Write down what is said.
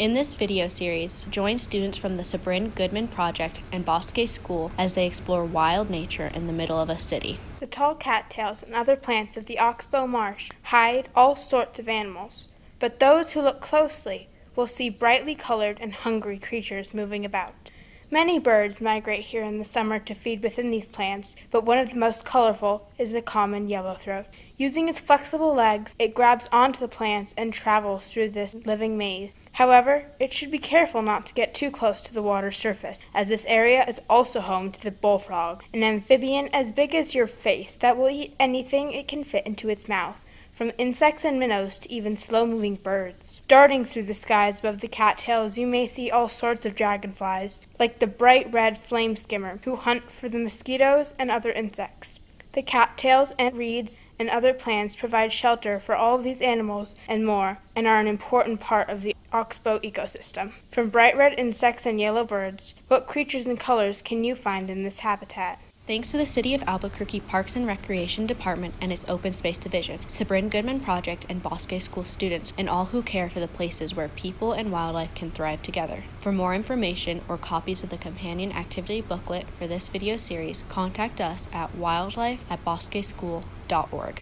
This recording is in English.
In this video series, join students from the Sabrin Goodman Project and Bosque School as they explore wild nature in the middle of a city. The tall cattails and other plants of the Oxbow Marsh hide all sorts of animals, but those who look closely will see brightly colored and hungry creatures moving about. Many birds migrate here in the summer to feed within these plants, but one of the most colorful is the common yellowthroat. Using its flexible legs, it grabs onto the plants and travels through this living maze. However, it should be careful not to get too close to the water's surface, as this area is also home to the bullfrog, an amphibian as big as your face that will eat anything it can fit into its mouth from insects and minnows to even slow moving birds. Darting through the skies above the cattails, you may see all sorts of dragonflies, like the bright red flame skimmer, who hunt for the mosquitoes and other insects. The cattails and reeds and other plants provide shelter for all of these animals and more, and are an important part of the oxbow ecosystem. From bright red insects and yellow birds, what creatures and colors can you find in this habitat? Thanks to the City of Albuquerque Parks and Recreation Department and its Open Space Division, Sabrin Goodman Project, and Bosque School students, and all who care for the places where people and wildlife can thrive together. For more information or copies of the companion activity booklet for this video series, contact us at wildlife at bosqueschool.org.